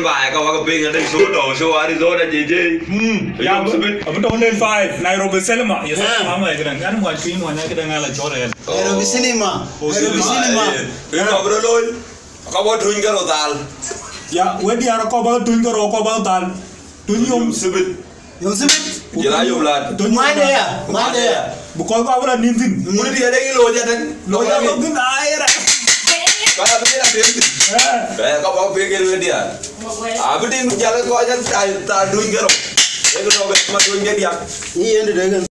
nen ba ka wa ka pinga den so Arizona JJ. Hmm. Ya, len five Nairobi Selma. Yes, mama mo pin mo na kiran ngala chora ya. Nairobi Cinema. Nairobi Cinema. Yung ka bro loy. Ka wa tuin ka ro dal. Ya, wedi ara ko ba tuin ko ro ko ba tal. Tuin Yung yom sabit. Jela yung lad. tuin Mana ya? Mana ya? Bu ko abra nintin. Muni dia dai lo ja tan. Lo ya ko gin Eh, kau mau pikir dia. Abi ding jalan kau aja tadi tadi itu Ya kau mau dia. Iya, udah